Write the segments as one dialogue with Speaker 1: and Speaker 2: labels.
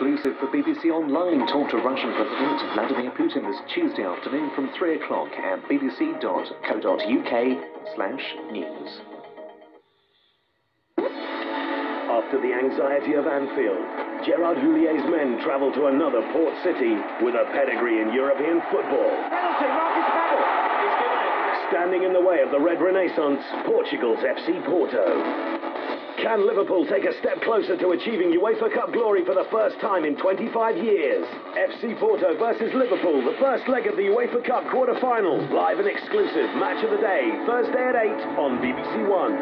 Speaker 1: exclusive for BBC Online. Talk to Russian President Vladimir Putin this Tuesday afternoon from 3 o'clock at bbc.co.uk slash news.
Speaker 2: After the anxiety of Anfield, Gerard Houllier's men travel to another port city with a pedigree in European football.
Speaker 3: Penalty, Markus Babbel. He's given it.
Speaker 2: Standing in the way of the Red Renaissance, Portugal's FC Porto. Can Liverpool take a step closer to achieving UEFA Cup glory for the first time in 25 years? FC Porto versus Liverpool, the first leg of the UEFA Cup quarter-final. Live and exclusive match of the day, Thursday at 8 on BBC One.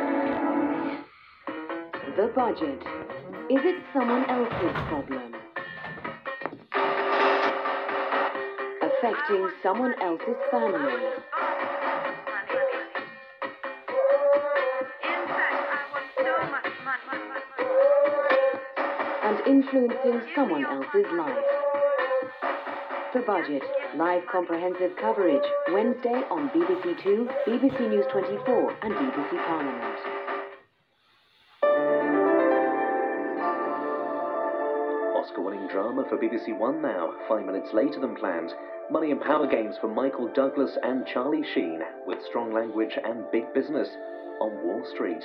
Speaker 4: The budget. Is it someone else's problem? Affecting someone else's family? And influencing someone else's life. The Budget, live comprehensive coverage, Wednesday on BBC Two, BBC News 24 and BBC Parliament.
Speaker 1: Oscar-winning drama for BBC One now, five minutes later than planned. Money and Power Games for Michael Douglas and Charlie Sheen, with strong language and big business on Wall Street.